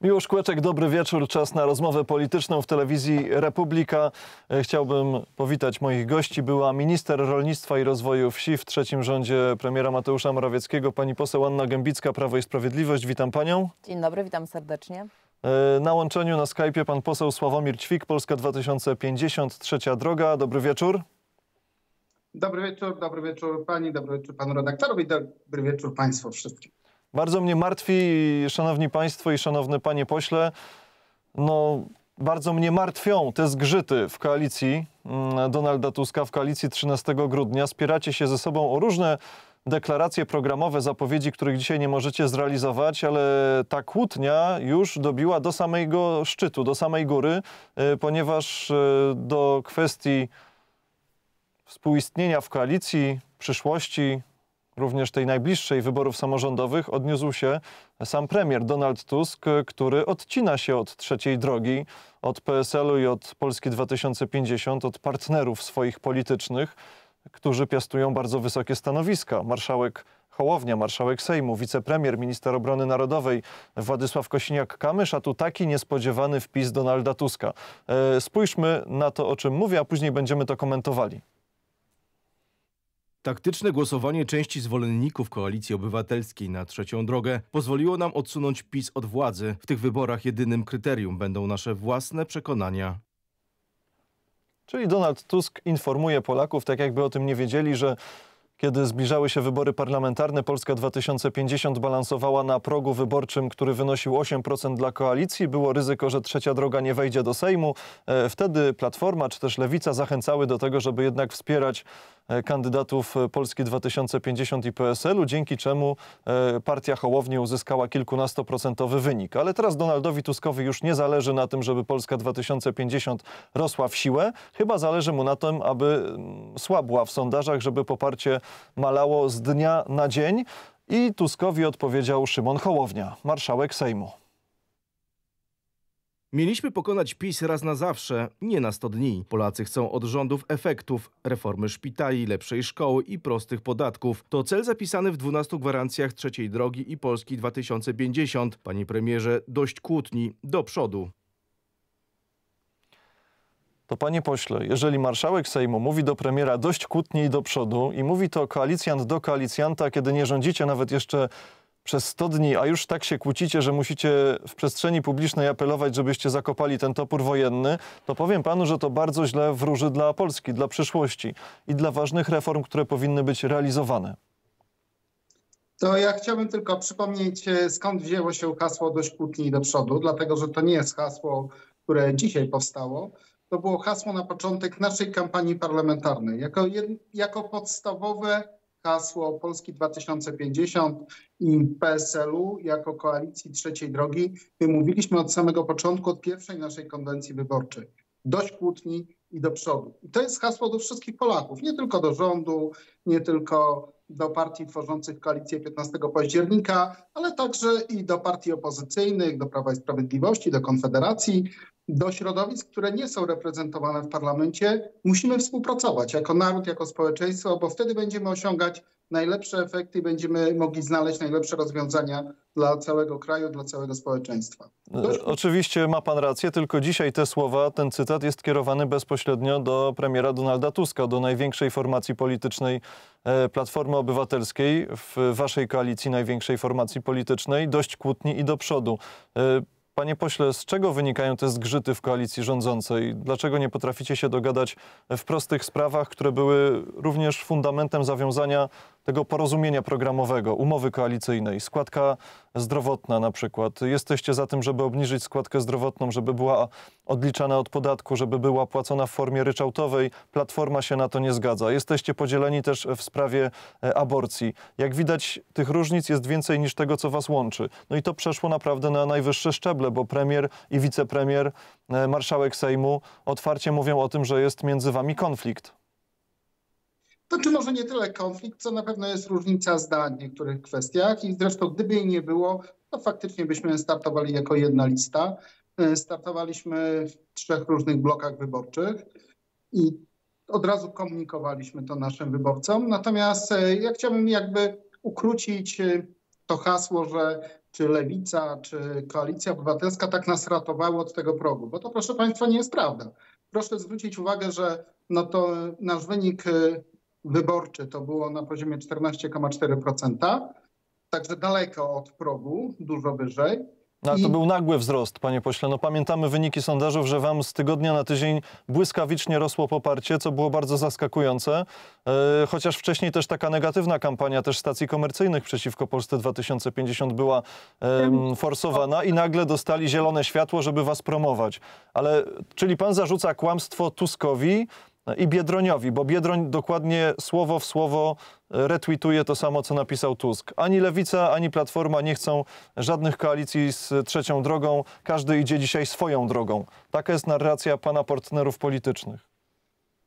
Miłosz Kłeczek, dobry wieczór. Czas na rozmowę polityczną w telewizji Republika. E, chciałbym powitać moich gości. Była minister rolnictwa i rozwoju wsi w trzecim rządzie premiera Mateusza Morawieckiego, pani poseł Anna Gębicka, Prawo i Sprawiedliwość. Witam panią. Dzień dobry, witam serdecznie. E, Na łączeniu na Skype'ie pan poseł Sławomir Ćwik, Polska 2050, Trzecia Droga. Dobry wieczór. Dobry wieczór, dobry wieczór pani, dobry wieczór panu redaktorowi, dobry wieczór państwu wszystkim. Bardzo mnie martwi, szanowni państwo i szanowny panie pośle, no bardzo mnie martwią te zgrzyty w koalicji mm, Donalda Tuska, w koalicji 13 grudnia. Spieracie się ze sobą o różne deklaracje programowe, zapowiedzi, których dzisiaj nie możecie zrealizować, ale ta kłótnia już dobiła do samego szczytu, do samej góry, y, ponieważ y, do kwestii współistnienia w koalicji, przyszłości, również tej najbliższej wyborów samorządowych, odniósł się sam premier Donald Tusk, który odcina się od trzeciej drogi, od PSL-u i od Polski 2050, od partnerów swoich politycznych, którzy piastują bardzo wysokie stanowiska. Marszałek Hołownia, marszałek Sejmu, wicepremier, minister obrony narodowej Władysław Kosiniak-Kamysz, a tu taki niespodziewany wpis Donalda Tuska. E, Spójrzmy na to, o czym mówię, a później będziemy to komentowali. Taktyczne głosowanie części zwolenników Koalicji Obywatelskiej na trzecią drogę pozwoliło nam odsunąć PiS od władzy. W tych wyborach jedynym kryterium będą nasze własne przekonania. Czyli Donald Tusk informuje Polaków, tak jakby o tym nie wiedzieli, że kiedy zbliżały się wybory parlamentarne, Polska 2050 balansowała na progu wyborczym, który wynosił 8% dla koalicji. Było ryzyko, że trzecia droga nie wejdzie do Sejmu. E, Wtedy Platforma czy też Lewica zachęcały do tego, żeby jednak wspierać e, kandydatów e, Polski 2050 i PSL-u, dzięki czemu partia Hołowni uzyskała kilkunastoprocentowy wynik. Ale teraz Donaldowi Tuskowi już nie zależy na tym, żeby Polska 2050 rosła w siłę. Chyba zależy mu na tym, aby mm, słabła w sondażach, żeby poparcie malało z dnia na dzień. I Tuskowi odpowiedział Szymon Hołownia, marszałek Sejmu. Mieliśmy pokonać PiS raz na zawsze, nie na 100 dni. Polacy chcą od rządów efektów, reformy szpitali, lepszej szkoły i prostych podatków. To cel zapisany w 12 gwarancjach trzeciej drogi i Polski 2050. Panie premierze, dość kłótni, do przodu. To panie pośle, jeżeli marszałek Sejmu mówi do premiera dość kłótnie i do przodu i mówi to koalicjant do koalicjanta, kiedy nie rządzicie nawet jeszcze przez 100 dni, a już tak się kłócicie, że musicie w przestrzeni publicznej apelować, żebyście zakopali ten topór wojenny, to powiem panu, że to bardzo źle wróży dla Polski, dla przyszłości i dla ważnych reform, które powinny być realizowane. To ja chciałbym tylko przypomnieć, e, skąd wzięło się hasło dość kłótni do przodu, dlatego że to nie jest hasło, które dzisiaj powstało. To było hasło na początek naszej kampanii parlamentarnej, jako, jako podstawowe hasło Polski 2050 i PSL-u jako koalicji trzeciej drogi. My mówiliśmy od samego początku, od pierwszej naszej konwencji wyborczej. Dość kłótni i do przodu. I to jest hasło do wszystkich Polaków, nie tylko do rządu, nie tylko do partii tworzących koalicję 15 października, ale także i do partii opozycyjnych, do Prawa i Sprawiedliwości, do Konfederacji, do środowisk, które nie są reprezentowane w parlamencie. Musimy współpracować jako naród, jako społeczeństwo, bo wtedy będziemy osiągać najlepsze efekty i będziemy mogli znaleźć najlepsze rozwiązania dla całego kraju, dla całego społeczeństwa. E, Oczywiście ma pan rację, tylko dzisiaj te słowa, ten cytat jest kierowany bezpośrednio do premiera Donalda Tuska, do największej formacji politycznej e, Platformy Obywatelskiej, w waszej koalicji największej formacji politycznej, dość kłótni i do przodu. Panie pośle, z czego wynikają te zgrzyty w koalicji rządzącej? Dlaczego nie potraficie się dogadać w prostych sprawach, które były również fundamentem zawiązania tego porozumienia programowego, umowy koalicyjnej, składka zdrowotna na przykład. Jesteście za tym, żeby obniżyć składkę zdrowotną, żeby była odliczana od podatku, żeby była płacona w formie ryczałtowej. Platforma się na to nie zgadza. Jesteście podzieleni też w sprawie e, aborcji. Jak widać, tych różnic jest więcej niż tego, co was łączy. No i to przeszło naprawdę na najwyższe szczeble, bo premier i wicepremier, e, marszałek Sejmu otwarcie mówią o tym, że jest między wami konflikt. To czy może nie tyle konflikt, co na pewno jest różnica zdań w niektórych kwestiach i zresztą gdyby jej nie było, to faktycznie byśmy startowali jako jedna lista. E, Startowaliśmy w trzech różnych blokach wyborczych i od razu komunikowaliśmy to naszym wyborcom. Natomiast e, ja chciałbym jakby ukrócić e, to hasło, że czy Lewica, czy Koalicja Obywatelska tak nas ratowały od tego progu, bo to proszę Państwa nie jest prawda. Proszę zwrócić uwagę, że no to nasz wynik wyborczy to było na poziomie 14,4%, także daleko od progu, dużo wyżej. No, ale to I- był nagły wzrost, panie pośle. No, pamiętamy wyniki sondażów, że wam z tygodnia na tydzień błyskawicznie rosło poparcie, co było bardzo zaskakujące. E, chociaż wcześniej też taka negatywna kampania też stacji komercyjnych przeciwko Polsce 2050 była em, forsowana i nagle dostali zielone światło, żeby was promować. Ale, czyli pan zarzuca kłamstwo Tuskowi i Biedroniowi, bo Biedroń dokładnie słowo w słowo e, retweetuje to samo, co napisał Tusk. Ani Lewica, ani Platforma nie chcą żadnych koalicji z trzecią drogą. Każdy idzie dzisiaj swoją drogą. Taka jest narracja pana partnerów politycznych.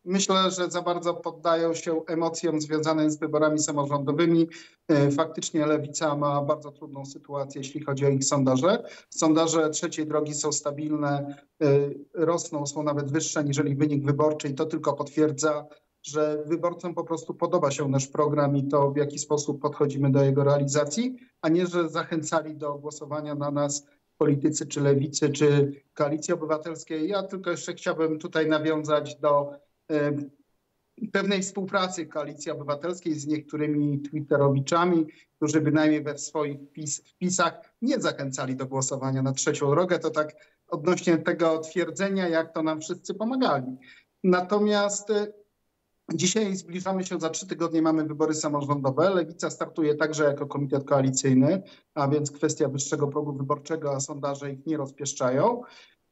Myślę, że za bardzo poddają się emocjom związanym z wyborami samorządowymi. E, Faktycznie Lewica ma bardzo trudną sytuację, jeśli chodzi o ich sondaże. Sondaże trzeciej drogi są stabilne, e, rosną, są nawet wyższe aniżeli wynik wyborczy i to tylko potwierdza, że wyborcom po prostu podoba się nasz program i to, w jaki sposób podchodzimy do jego realizacji, a nie, że zachęcali do głosowania na nas politycy czy lewicy, czy koalicji obywatelskiej. Ja tylko jeszcze chciałbym tutaj nawiązać do pewnej współpracy Koalicji Obywatelskiej z niektórymi twitterowiczami, którzy bynajmniej we swoich wpis, wpisach nie zachęcali do głosowania na trzecią drogę. To tak odnośnie tego twierdzenia, jak to nam wszyscy pomagali. Natomiast e, dzisiaj zbliżamy się, za trzy tygodnie mamy wybory samorządowe. Lewica startuje także jako komitet koalicyjny, a więc kwestia wyższego progu wyborczego, a sondaże ich nie rozpieszczają.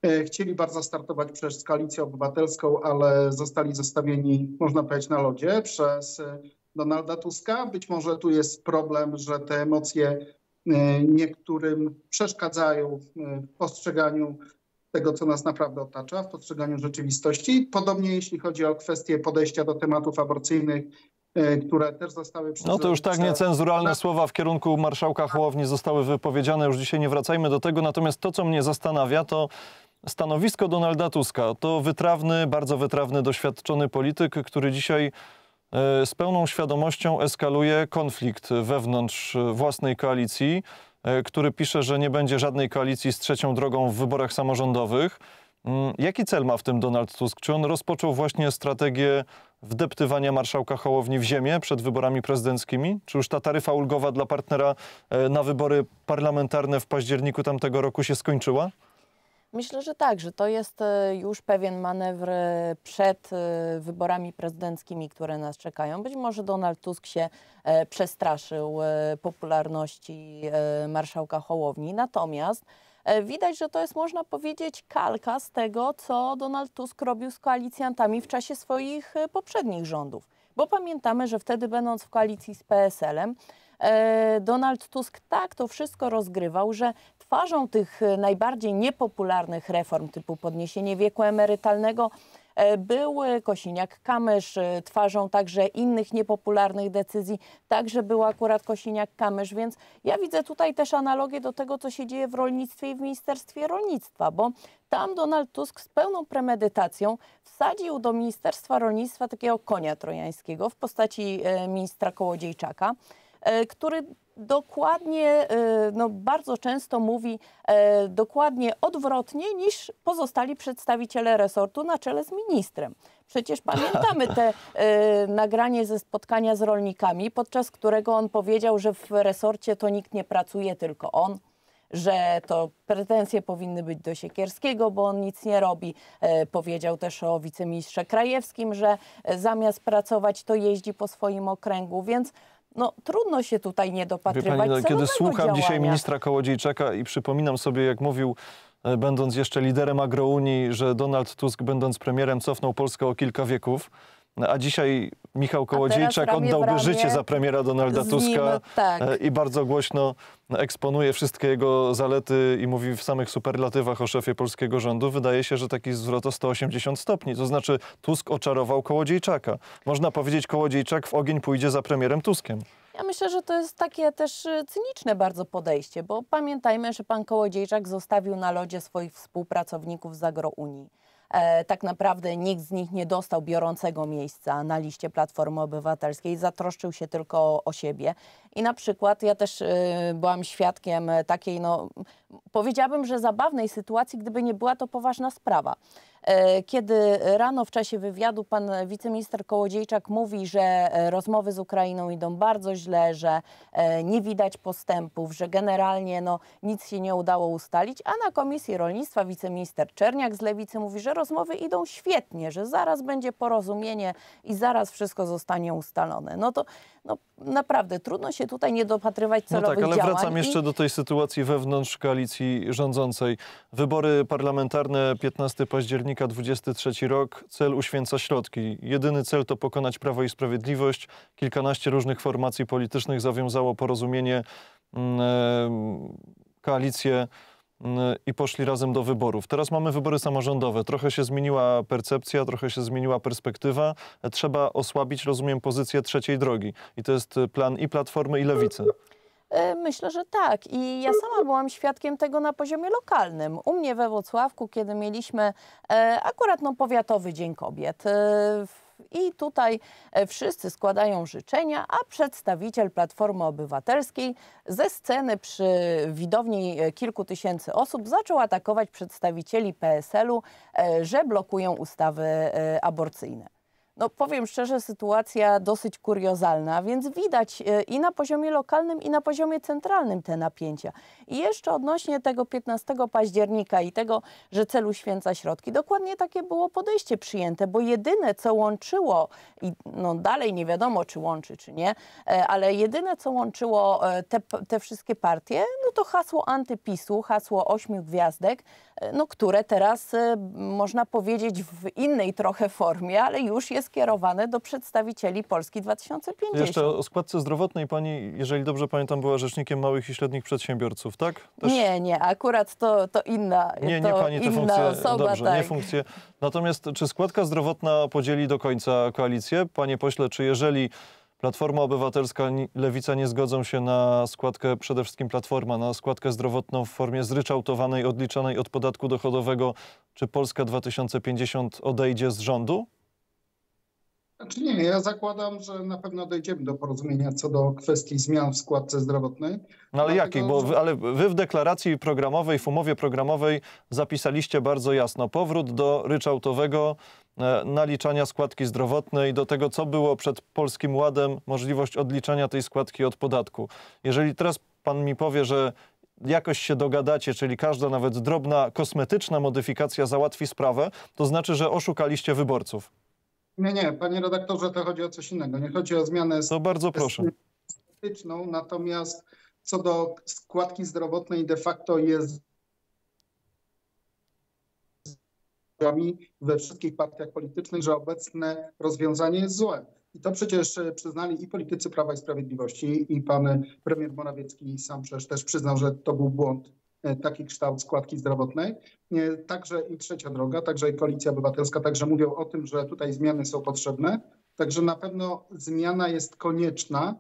E, Chcieli bardzo startować przez Koalicję Obywatelską, ale zostali zostawieni, można powiedzieć, na lodzie przez e, Donalda Tuska. Być może tu jest problem, że te emocje e, niektórym przeszkadzają w postrzeganiu tego, co nas naprawdę otacza, w postrzeganiu rzeczywistości. Podobnie jeśli chodzi o kwestie podejścia do tematów aborcyjnych, które też zostały przez No to już tak niecenzuralne słowa w kierunku marszałka Hołowni zostały wypowiedziane. Już dzisiaj nie wracajmy do tego. Natomiast to, co mnie zastanawia, to stanowisko Donalda Tuska. To wytrawny, bardzo wytrawny, doświadczony polityk, który dzisiaj e, z pełną świadomością eskaluje konflikt wewnątrz własnej koalicji, e, który pisze, że nie będzie żadnej koalicji z trzecią drogą w wyborach samorządowych. Mm, Jaki cel ma w tym Donald Tusk? Czy on rozpoczął właśnie strategię wdeptywania marszałka Hołowni w ziemię przed wyborami prezydenckimi? Czy już ta taryfa ulgowa dla partnera e, na wybory parlamentarne w październiku tamtego roku się skończyła? Myślę, że tak, że to jest e, już pewien manewr e, przed e, wyborami prezydenckimi, które nas czekają. Być może Donald Tusk się przestraszył popularności marszałka Hołowni. Natomiast widać, że to jest, można powiedzieć, kalka z tego, co Donald Tusk robił z koalicjantami w czasie swoich poprzednich rządów. Bo pamiętamy, że wtedy będąc w koalicji z PSL-em, Donald Tusk tak to wszystko rozgrywał, że twarzą tych e, najbardziej niepopularnych reform typu podniesienie wieku emerytalnego e, był e, Kosiniak-Kamysz, e, twarzą także innych niepopularnych decyzji także był akurat Kosiniak-Kamysz, więc ja widzę tutaj też analogię do tego, co się dzieje w rolnictwie i w Ministerstwie Rolnictwa, bo tam Donald Tusk z pełną premedytacją wsadził do Ministerstwa Rolnictwa takiego konia trojańskiego w postaci e, ministra Kołodziejczaka, e, który dokładnie, e, no bardzo często mówi e, dokładnie odwrotnie niż pozostali przedstawiciele resortu na czele z ministrem. Przecież pamiętamy te e, nagranie ze spotkania z rolnikami, podczas którego on powiedział, że w resorcie to nikt nie pracuje, tylko on że to pretensje powinny być do Siekierskiego, bo on nic nie robi. E, powiedział też o wiceministrze Krajewskim, że e, zamiast pracować, to jeździ po swoim okręgu, więc no, trudno się tutaj nie dopatrywać pani, no, kiedy słucham dzisiaj działania. ministra Kołodziejczaka i przypominam sobie, jak mówił, e, będąc jeszcze liderem agrounii, że Donald Tusk, będąc premierem, cofnął Polskę o kilka wieków. No, A dzisiaj Michał Kołodziejczak oddałby życie za premiera Donalda Tuska nim, tak. e, i bardzo głośno eksponuje wszystkie jego zalety i mówi w samych superlatywach o szefie polskiego rządu. Wydaje się, że taki zwrot o 180 stopni. To znaczy Tusk oczarował Kołodziejczaka. Można powiedzieć, Kołodziejczak w ogień pójdzie za premierem Tuskiem. Ja myślę, że to jest takie też y, cyniczne bardzo podejście, bo pamiętajmy, że pan Kołodziejczak zostawił na lodzie swoich współpracowników z Agrounii. E, tak naprawdę nikt z nich nie dostał biorącego miejsca na liście Platformy Obywatelskiej, zatroszczył się tylko o, siebie. I na przykład ja też e, byłam świadkiem takiej, no powiedziałabym, że zabawnej sytuacji, gdyby nie była to poważna sprawa. E, Kiedy rano w czasie wywiadu pan wiceminister Kołodziejczak mówi, że e, rozmowy z Ukrainą idą bardzo źle, że e, nie widać postępów, że generalnie no, nic się nie udało ustalić, a na Komisji Rolnictwa wiceminister Czerniak z Lewicy mówi, że rozmowy idą świetnie, że zaraz będzie porozumienie i zaraz wszystko zostanie ustalone. No to no, naprawdę trudno się tutaj nie dopatrywać No celowych tak, ale działań. wracam i- jeszcze do tej sytuacji wewnątrz koalicji rządzącej. Wybory parlamentarne 15 października 23 rok. Cel uświęca środki. Jedyny cel to pokonać Prawo i Sprawiedliwość. Kilkanaście różnych formacji politycznych zawiązało porozumienie, mm, em, koalicję mm, i poszli razem do wyborów. Teraz mamy wybory samorządowe. Trochę się zmieniła percepcja, trochę się zmieniła perspektywa. Trzeba osłabić, rozumiem, pozycję trzeciej drogi. I to jest plan i Platformy, i Lewicy. E, Myślę, że tak. I ja sama byłam świadkiem tego na poziomie lokalnym. U mnie we Włocławku, kiedy mieliśmy e, akurat no, Powiatowy Dzień Kobiet. E, I tutaj wszyscy składają życzenia, a przedstawiciel Platformy Obywatelskiej ze sceny przy widowni kilku tysięcy osób zaczął atakować przedstawicieli PSL-u, że blokują ustawy aborcyjne. No powiem szczerze, sytuacja dosyć kuriozalna, więc widać e, i na poziomie lokalnym, i na poziomie centralnym te napięcia. I jeszcze odnośnie tego 15 października i tego, że celu święca środki, dokładnie takie było podejście przyjęte, bo jedyne, co łączyło, i no dalej nie wiadomo, czy łączy, czy nie, e, ale jedyne, co łączyło e, te, te wszystkie partie, no to hasło antypisu, hasło ośmiu gwiazdek, no, które teraz e, można powiedzieć w innej trochę formie, ale już jest kierowane do przedstawicieli Polski 2050. Jeszcze o składce zdrowotnej pani, jeżeli dobrze pamiętam, była rzecznikiem małych i średnich przedsiębiorców, tak? Też- Nie, nie, akurat to, to inna, Nie, to nie pani te funkcje. osoba. dobrze, tak. nie funkcje. Natomiast czy składka zdrowotna podzieli do końca koalicję? Panie pośle, czy jeżeli Platforma Obywatelska, Lewica nie zgodzą się na składkę, przede wszystkim Platforma, na składkę zdrowotną w formie zryczałtowanej, odliczanej od podatku dochodowego, czy Polska 2050 odejdzie z rządu? Znaczy nie, ja zakładam, że na pewno dojdziemy do porozumienia co do kwestii zmian w składce zdrowotnej. No ale jakich? Bo wy, ale wy w deklaracji programowej, w umowie programowej zapisaliście bardzo jasno powrót do ryczałtowego naliczania składki zdrowotnej, do tego, co było przed Polskim Ładem, możliwość odliczania tej składki od podatku. Jeżeli teraz pan mi powie, że jakoś się dogadacie, czyli każda nawet drobna, kosmetyczna modyfikacja załatwi sprawę, to znaczy, że oszukaliście wyborców. Nie, nie, panie redaktorze, to chodzi o coś innego. Nie chodzi o zmianę To bardzo proszę. estetyczną, natomiast co do składki zdrowotnej de facto jest we wszystkich partiach politycznych, że obecne rozwiązanie jest złe. I to przecież e, przyznali i politycy Prawa i Sprawiedliwości, i pan premier Morawiecki sam przecież też przyznał, że to był błąd, e, taki kształt składki zdrowotnej. E, Także i trzecia droga, także i Koalicja Obywatelska, także mówią o tym, że tutaj zmiany są potrzebne. Także na pewno zmiana jest konieczna.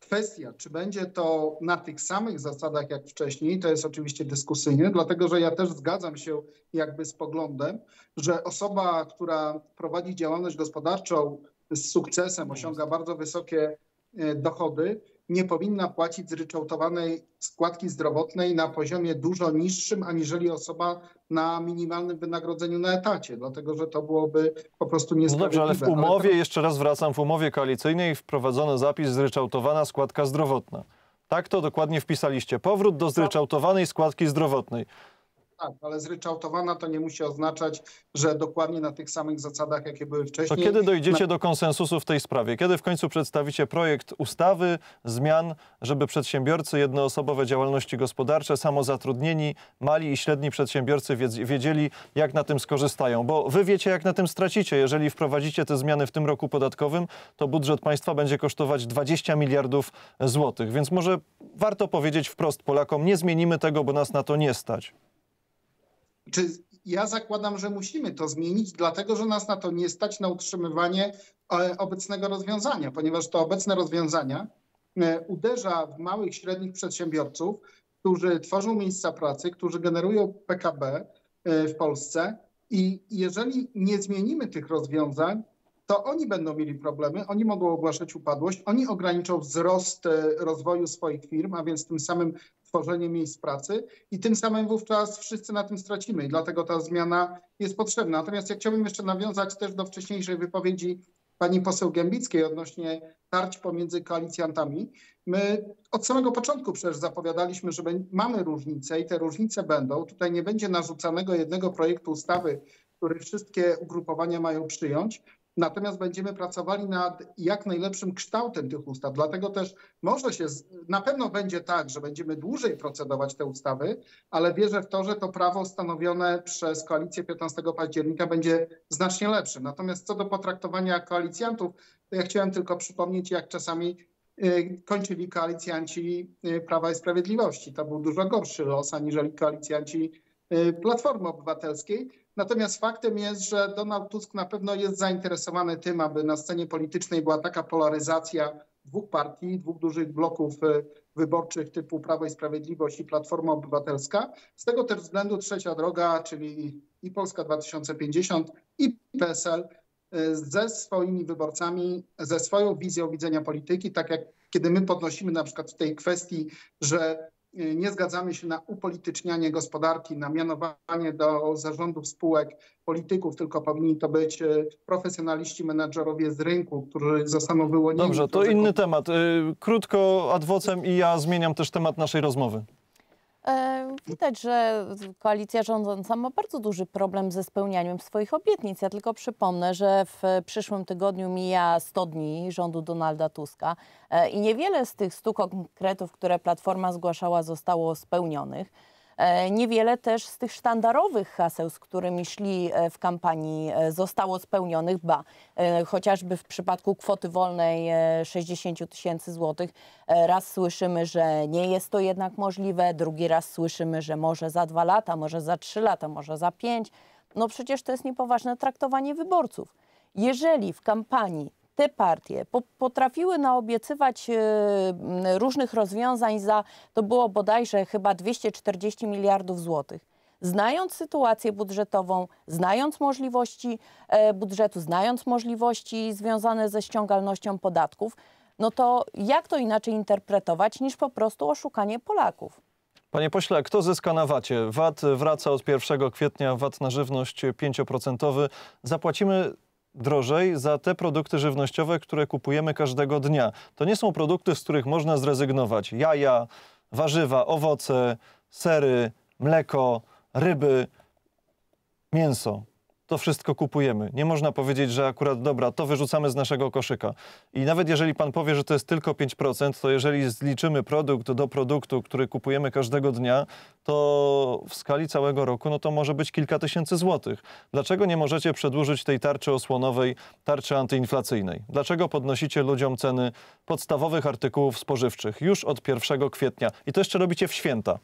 Kwestia, czy będzie to na tych samych zasadach jak wcześniej, to jest oczywiście dyskusyjne, dlatego że ja też zgadzam się jakby z poglądem, że osoba, która prowadzi działalność gospodarczą z sukcesem, osiąga bardzo wysokie e, dochody, nie powinna płacić zryczałtowanej składki zdrowotnej na poziomie dużo niższym, aniżeli osoba na minimalnym wynagrodzeniu na etacie, dlatego że to byłoby po prostu No niesprawiedliwe. dobrze, ale w Ale umowie, to- jeszcze raz wracam, w umowie koalicyjnej wprowadzono zapis zryczałtowana składka zdrowotna. Tak to dokładnie wpisaliście. Powrót do zryczałtowanej składki zdrowotnej. Tak, ale zryczałtowana to nie musi oznaczać, że dokładnie na tych samych zasadach, jakie były To wcześniej. kiedy dojdziecie do konsensusu w tej sprawie? Kiedy w końcu przedstawicie projekt ustawy, zmian, żeby przedsiębiorcy, jednoosobowe działalności gospodarcze, samozatrudnieni, mali i średni przedsiębiorcy wiedz- wiedzieli, jak na tym skorzystają? Bo wy wiecie, jak na tym stracicie. Jeżeli wprowadzicie te zmiany w tym roku podatkowym, to budżet państwa będzie kosztować 20 miliardów złotych. Więc może warto powiedzieć wprost Polakom, nie zmienimy tego, bo nas na to nie stać. Czy ja zakładam, że musimy to zmienić, dlatego że nas na to nie stać na utrzymywanie e, obecnego rozwiązania, ponieważ to obecne rozwiązania e, uderza w małych, średnich przedsiębiorców, którzy tworzą miejsca pracy, którzy generują PKB e, w Polsce. I jeżeli nie zmienimy tych rozwiązań, to oni będą mieli problemy, oni mogą ogłaszać upadłość, oni ograniczą wzrost rozwoju swoich firm, a więc tym samym tworzenie miejsc pracy i tym samym wówczas wszyscy na tym stracimy i dlatego ta zmiana jest potrzebna. Natomiast ja chciałbym jeszcze nawiązać też do wcześniejszej wypowiedzi pani poseł Gębickiej odnośnie tarć pomiędzy koalicjantami. My od samego początku przecież zapowiadaliśmy, że mamy różnice i te różnice będą. Tutaj nie będzie narzucanego jednego projektu ustawy, który wszystkie ugrupowania mają przyjąć. Natomiast będziemy pracowali nad jak najlepszym kształtem tych ustaw. Dlatego też może się, na pewno będzie tak, że będziemy dłużej procedować te ustawy, ale wierzę w to, że to prawo stanowione przez koalicję 15 października będzie znacznie lepsze. Natomiast co do potraktowania koalicjantów, to ja chciałem tylko przypomnieć, jak czasami y, kończyli koalicjanci y, Prawa i Sprawiedliwości. To był dużo gorszy los aniżeli koalicjanci Platformy Obywatelskiej. Natomiast faktem jest, że Donald Tusk na pewno jest zainteresowany tym, aby na scenie politycznej była taka polaryzacja dwóch partii, dwóch dużych bloków e, wyborczych typu Prawo i Sprawiedliwość i Platforma Obywatelska. Z tego też względu trzecia droga, czyli i Polska 2050 i PSL e, ze swoimi wyborcami, ze swoją wizją widzenia polityki, tak jak kiedy my podnosimy na przykład w tej kwestii, że Y, nie zgadzamy się na upolitycznianie gospodarki, na mianowanie do zarządów spółek polityków, tylko powinni to być y, profesjonaliści, menadżerowie z rynku, którzy zostaną wyłonieni. Dobrze, to inny temat. Y, krótko, adwocem i ja zmieniam też temat naszej rozmowy. E, widać, że koalicja rządząca ma bardzo duży problem ze spełnianiem swoich obietnic. Ja tylko przypomnę, że w przyszłym tygodniu mija 100 dni rządu Donalda Tuska e, i niewiele z tych 100 konkretów, które Platforma zgłaszała, zostało spełnionych. E, niewiele też z tych sztandarowych haseł, z którymi szli e, w kampanii, e, zostało spełnionych, ba, chociażby w przypadku kwoty wolnej 60 tysięcy złotych. Raz słyszymy, że nie jest to jednak możliwe, drugi raz słyszymy, że może za dwa lata, może za trzy lata, może za pięć. No przecież to jest niepoważne traktowanie wyborców. Jeżeli w kampanii te partie potrafiły naobiecywać e, różnych rozwiązań za, to było bodajże chyba 240 miliardów złotych. Znając sytuację budżetową, znając możliwości e, budżetu, znając możliwości związane ze ściągalnością podatków, no to jak to inaczej interpretować niż po prostu oszukanie Polaków? Panie pośle, kto zyska na VAT-ie? VAT wraca od 1 kwietnia, VAT na żywność 5%. Zapłacimy drożej za te produkty żywnościowe, które kupujemy każdego dnia. To nie są produkty, z których można zrezygnować. Jaja, warzywa, owoce, sery, mleko, ryby, mięso to wszystko kupujemy. Nie można powiedzieć, że akurat dobra, to wyrzucamy z naszego koszyka. I nawet jeżeli pan powie, że to jest tylko 5%, to jeżeli zliczymy produkt do produktu, który kupujemy każdego dnia, to w skali całego roku, no to może być kilka tysięcy złotych. Dlaczego nie możecie przedłużyć tej tarczy osłonowej, tarczy antyinflacyjnej? Dlaczego podnosicie ludziom ceny podstawowych artykułów spożywczych już od 1 kwietnia? I to jeszcze robicie w święta.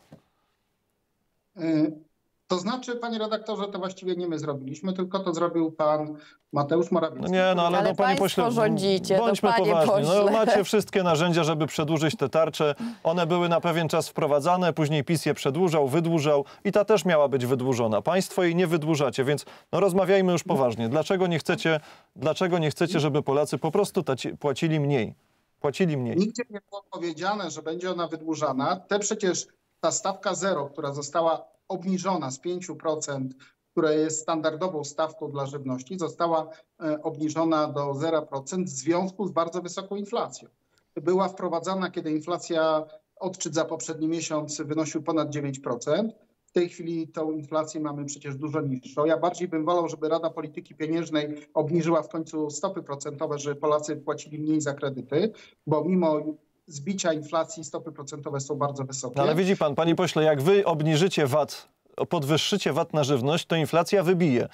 Y to znaczy, panie redaktorze, to właściwie nie my zrobiliśmy, tylko to zrobił pan Mateusz Morawiecki. No nie, no ale, ale no, panie pośle, rządzicie, bądźmy to panie poważni. No, pośle. macie wszystkie narzędzia, żeby przedłużyć te tarcze. One były na pewien czas wprowadzane, później PiS je przedłużał, wydłużał i ta też miała być wydłużona. Państwo jej nie wydłużacie, więc no, rozmawiajmy już poważnie. Dlaczego nie chcecie, dlaczego nie chcecie żeby Polacy po prostu taci, płacili mniej? Płacili mniej. Nigdzie nie było powiedziane, że będzie ona wydłużana. Te przecież ta stawka zero, która została obniżona z 5%, która jest standardową stawką dla żywności, została e, obniżona do 0% w związku z bardzo wysoką inflacją. Była wprowadzana, kiedy inflacja odczyt za poprzedni miesiąc wynosił ponad 9%. W tej chwili tą inflację mamy przecież dużo niższą. Ja bardziej bym wolał, żeby Rada Polityki Pieniężnej obniżyła w końcu stopy procentowe, żeby Polacy płacili mniej za kredyty, bo mimo zbicia inflacji stopy procentowe są bardzo wysokie. No ale widzi pan, panie pośle, jak wy obniżycie VAT, podwyższycie VAT na żywność, to inflacja wybije.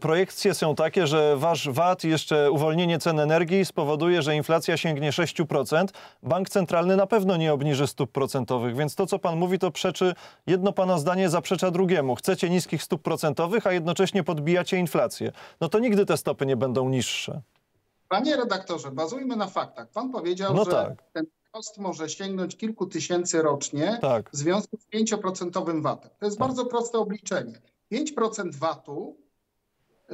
Projekcje są takie, że wasz VAT i jeszcze uwolnienie cen energii spowoduje, że inflacja sięgnie 6%. Bank centralny na pewno nie obniży stóp procentowych, więc to, co pan mówi, to przeczy, jedno pana zdanie zaprzecza drugiemu. Chcecie niskich stóp procentowych, a jednocześnie podbijacie inflację. No to nigdy te stopy nie będą niższe. Panie redaktorze, bazujmy na faktach. Pan powiedział, No że tak. ten kost może sięgnąć kilku tysięcy rocznie Tak. w związku z 5% VAT-em. To jest bardzo proste obliczenie. 5% VAT-u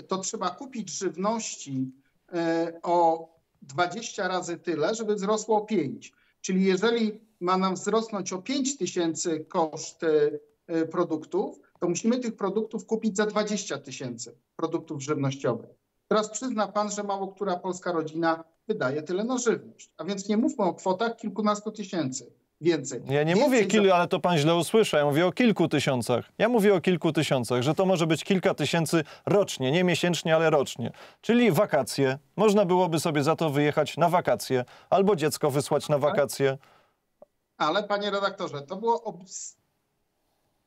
to trzeba kupić żywności e, o 20 razy tyle, żeby wzrosło o 5. Czyli jeżeli ma nam wzrosnąć o 5 tysięcy koszt e, produktów, to musimy tych produktów kupić za 20 tysięcy produktów żywnościowych. Teraz przyzna pan, że mało która polska rodzina wydaje tyle na żywność. A więc nie mówmy o kwotach kilkunastu tysięcy więcej. Ja nie Więcej mówię kilu, ale to pan źle usłyszał. Ja mówię o kilku tysiącach. Ja mówię o kilku tysiącach, że to może być kilka tysięcy rocznie, nie miesięcznie, ale rocznie. Czyli wakacje. Można byłoby sobie za to wyjechać na wakacje, albo dziecko wysłać na wakacje. Ale panie redaktorze, to było.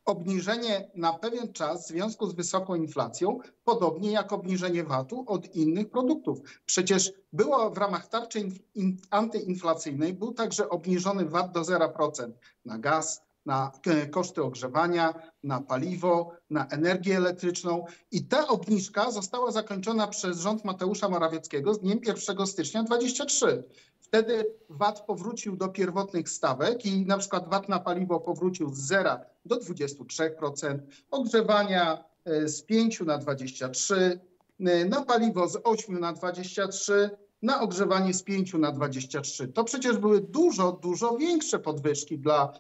Obniżenie na pewien czas w związku z wysoką inflacją, podobnie jak obniżenie VAT-u od innych produktów. Przecież było w ramach tarczy in... in- antyinflacyjnej, był także obniżony VAT do 0% na gaz, na e, koszty ogrzewania, na paliwo, na energię elektryczną. I ta obniżka została zakończona przez rząd Mateusza Morawieckiego z dniem 1 stycznia 2023. Wtedy VAT powrócił do pierwotnych stawek i na przykład VAT na paliwo powrócił z 0 do 23%, ogrzewania e, z 5 na 23, e, na paliwo z 8 na 23, na ogrzewanie z 5 na 23. To przecież były dużo, dużo większe podwyżki dla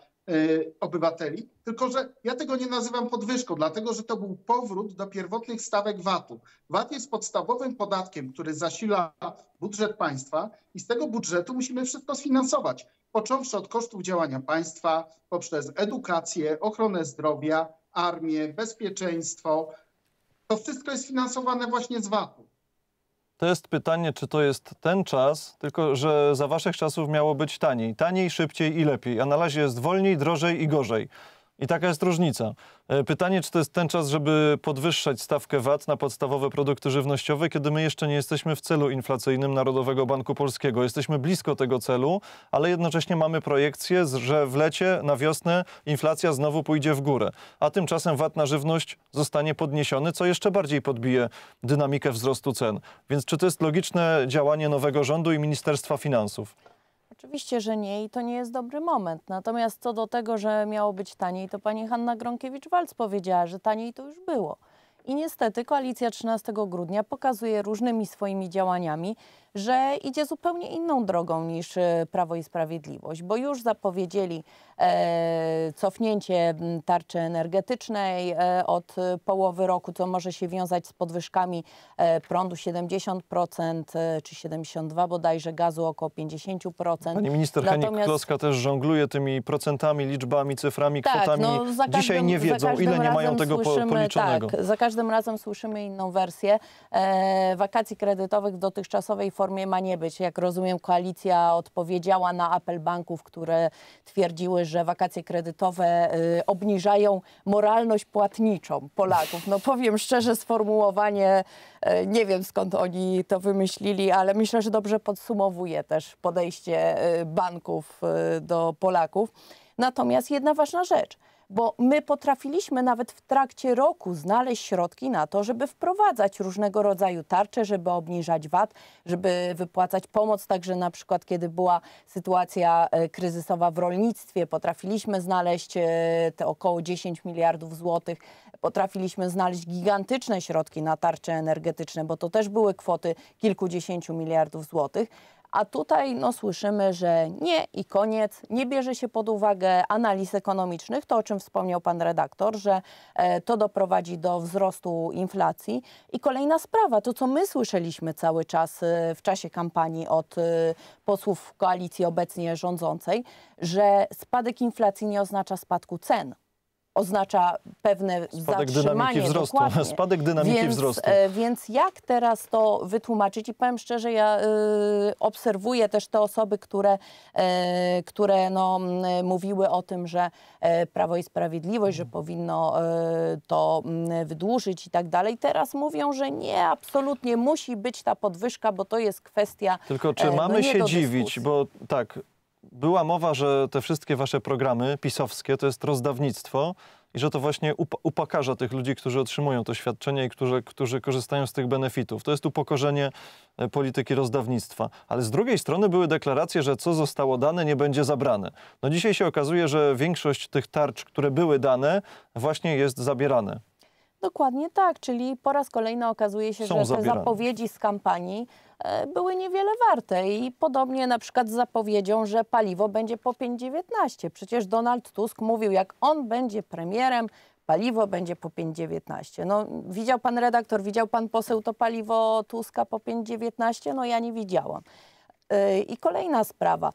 obywateli, tylko że ja tego nie nazywam podwyżką, dlatego że to był powrót do pierwotnych stawek VAT-u. VAT jest podstawowym podatkiem, który zasila budżet państwa i z tego budżetu musimy wszystko sfinansować. Począwszy od kosztów działania państwa, poprzez edukację, ochronę zdrowia, armię, bezpieczeństwo. To wszystko jest finansowane właśnie z VAT-u. To jest pytanie, czy to jest ten czas, tylko że za waszych czasów miało być taniej. Taniej, szybciej i lepiej. A na razie jest wolniej, drożej i gorzej. I taka jest różnica. E, Pytanie, czy to jest ten czas, żeby podwyższać stawkę VAT na podstawowe produkty żywnościowe, kiedy my jeszcze nie jesteśmy w celu inflacyjnym Narodowego Banku Polskiego. Jesteśmy blisko tego celu, ale jednocześnie mamy projekcję, że w lecie, na wiosnę inflacja znowu pójdzie w górę. A tymczasem VAT na żywność zostanie podniesiony, co jeszcze bardziej podbije dynamikę wzrostu cen. Więc czy to jest logiczne działanie nowego rządu i Ministerstwa Finansów? Oczywiście, że nie i to nie jest dobry moment. Natomiast co do tego, że miało być taniej, to pani Hanna Gronkiewicz-Walc powiedziała, że taniej to już było. I niestety koalicja 13 grudnia pokazuje różnymi swoimi działaniami, że idzie zupełnie inną drogą niż e, Prawo i Sprawiedliwość, bo już zapowiedzieli e, cofnięcie tarczy energetycznej e, od e, połowy roku, co może się wiązać z podwyżkami e, prądu 70% e, czy 72% bodajże, gazu około 50%. Pani minister Natomiast- Henik-Kloska też żongluje tymi procentami, liczbami, cyframi, Tak, kwotami. no, każdym, Dzisiaj nie wiedzą, ile nie mają tego słyszymy, policzonego. Tak, za każdym razem słyszymy inną wersję. Wakacji kredytowych w dotychczasowej formie ma nie być. Jak rozumiem, koalicja odpowiedziała na apel banków, które twierdziły, że wakacje kredytowe e, obniżają moralność płatniczą Polaków. No powiem szczerze, sformułowanie, e, nie wiem skąd oni to wymyślili, ale myślę, że dobrze podsumowuje też podejście e, banków do Polaków. Natomiast jedna ważna rzecz, bo my potrafiliśmy nawet w trakcie roku znaleźć środki na to, żeby wprowadzać różnego rodzaju tarcze, żeby obniżać VAT, żeby wypłacać pomoc, także na przykład kiedy była sytuacja e, kryzysowa w rolnictwie, potrafiliśmy znaleźć e, te około 10 miliardów złotych, potrafiliśmy znaleźć gigantyczne środki na tarcze energetyczne, bo to też były kwoty kilkudziesięciu miliardów złotych. A tutaj no, słyszymy, że nie i koniec, nie bierze się pod uwagę analiz ekonomicznych, to o czym wspomniał pan redaktor, że e, to doprowadzi do wzrostu inflacji. I kolejna sprawa, to co my słyszeliśmy cały czas e, w czasie kampanii od e, posłów koalicji obecnie rządzącej, że spadek inflacji nie oznacza spadku cen. Oznacza pewne Spadek dynamiki wzrostu. dokładnie. Spadek dynamiki więc, wzrostu. E, więc jak teraz to wytłumaczyć? I powiem szczerze, ja y, obserwuję też te osoby, które, e, które no, mówiły o tym, że e, Prawo i Sprawiedliwość, że powinno e, to wydłużyć i tak dalej. Teraz mówią, że nie, absolutnie musi być ta podwyżka, bo to jest kwestia Tylko czy no mamy nie się dziwić, bo tak, była mowa, że te wszystkie wasze programy pisowskie to jest rozdawnictwo i że to właśnie up- upokarza tych ludzi, którzy otrzymują to świadczenie i którzy, którzy korzystają z tych benefitów. To jest upokorzenie e, polityki rozdawnictwa. Ale z drugiej strony były deklaracje, że co zostało dane, nie będzie zabrane. No dzisiaj się okazuje, że większość tych tarcz, które były dane, właśnie jest zabierane. Dokładnie tak, czyli po raz kolejny okazuje się, Są że te zabierane. zapowiedzi z kampanii e, były niewiele warte i podobnie na przykład z zapowiedzią, że paliwo będzie po 5,19. Przecież Donald Tusk mówił, jak on będzie premierem, paliwo będzie po 5,19. No widział pan redaktor, widział pan poseł to paliwo Tuska po 5,19? No ja nie widziałam. E, I kolejna sprawa.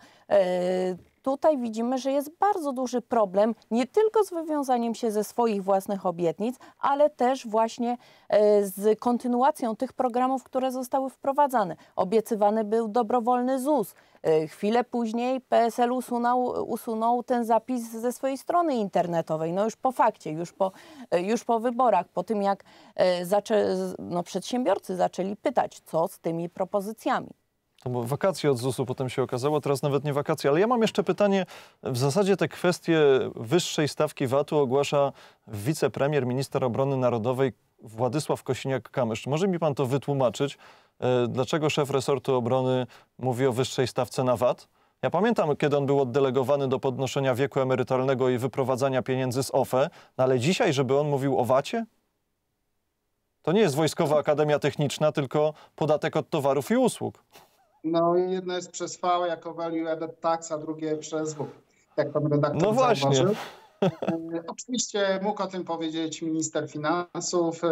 Tutaj widzimy, że jest bardzo duży problem nie tylko z wywiązaniem się ze swoich własnych obietnic, ale też właśnie e, z kontynuacją tych programów, które zostały wprowadzane. Obiecywany był dobrowolny ZUS. E, Chwilę później PSL usunął, usunął ten zapis ze swojej strony internetowej. No już po fakcie, już po, e, już po wyborach, po tym jak zaczę, no, przedsiębiorcy zaczęli pytać, co z tymi propozycjami. To bo wakacje od ZUS-u potem się okazało, teraz nawet nie wakacje. Ale ja mam jeszcze pytanie. W zasadzie te kwestie wyższej stawki VAT-u ogłasza wicepremier, minister obrony narodowej Władysław Kosiniak-Kamysz. Może mi pan to wytłumaczyć, e, dlaczego szef resortu obrony mówi o wyższej stawce na VAT? Ja pamiętam, kiedy on był oddelegowany do podnoszenia wieku emerytalnego i wyprowadzania pieniędzy z OFE, no ale dzisiaj, żeby on mówił o VAT-ie? To nie jest Wojskowa Akademia Techniczna, tylko podatek od towarów i usług. No jedno jest przez V jako value added tax, a drugie przez W. Jak pan redaktor No właśnie. zauważył. E, Oczywiście mógł o tym powiedzieć minister finansów. E,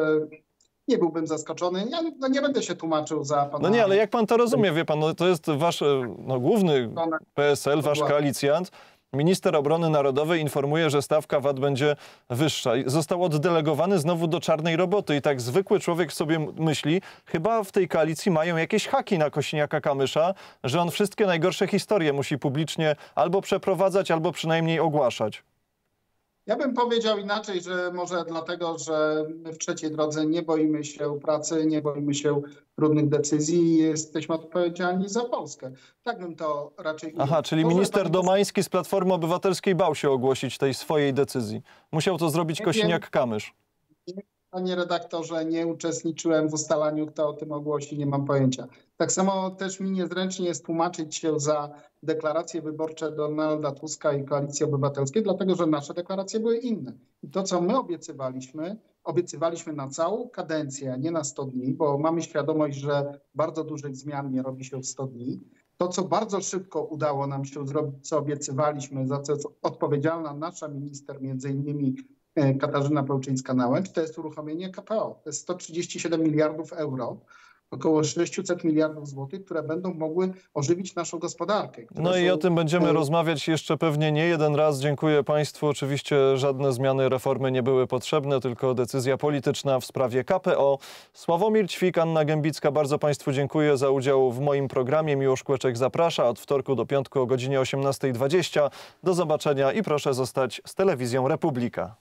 Nie byłbym zaskoczony. Ja no, nie będę się tłumaczył za pana. No nie, ale jak pan to rozumie, wie pan, no to jest wasz e, no, główny PSL, wasz koalicjant. Minister Obrony Narodowej informuje, że stawka VAT będzie wyższa. Został oddelegowany znowu do czarnej roboty. I tak zwykły człowiek sobie myśli, chyba w tej koalicji mają jakieś haki na Kosiniaka-Kamysza, że on wszystkie najgorsze historie musi publicznie albo przeprowadzać, albo przynajmniej ogłaszać. Ja bym powiedział inaczej, że może dlatego, że my w trzeciej drodze nie boimy się pracy, nie boimy się trudnych decyzji i jesteśmy odpowiedzialni za Polskę. Tak bym to raczej. Aha, czyli minister pan- Domański z Platformy Obywatelskiej bał się ogłosić tej swojej decyzji. Musiał to zrobić. Kosiniak-Kamysz. Panie redaktorze, nie uczestniczyłem w ustalaniu, kto o tym ogłosi, nie mam pojęcia. Tak samo też mi niezręcznie jest tłumaczyć się za deklaracje wyborcze Donalda Tuska i Koalicji Obywatelskiej, dlatego że nasze deklaracje były inne. I to, co my obiecywaliśmy, obiecywaliśmy na całą kadencję, a nie na 100 dni, bo mamy świadomość, że bardzo dużych zmian nie robi się w 100 dni. To, co bardzo szybko udało nam się zrobić, co obiecywaliśmy, za co jest odpowiedzialna nasza minister, między innymi Katarzyna Pełczyńska-Nałęcz, to jest uruchomienie KPO. To jest 137 miliardów euro, około 600 miliardów złotych, które będą mogły ożywić naszą gospodarkę. No i są- o tym będziemy e, rozmawiać jeszcze pewnie nie jeden raz. Dziękuję Państwu. Oczywiście żadne zmiany reformy nie były potrzebne, tylko decyzja polityczna w sprawie KPO. Sławomir Ćwik, Anna Gębicka, bardzo Państwu dziękuję za udział w moim programie. Miłosz Kłeczek zaprasza od wtorku do piątku o godzinie 18.20. Do zobaczenia i proszę zostać z telewizją Republika.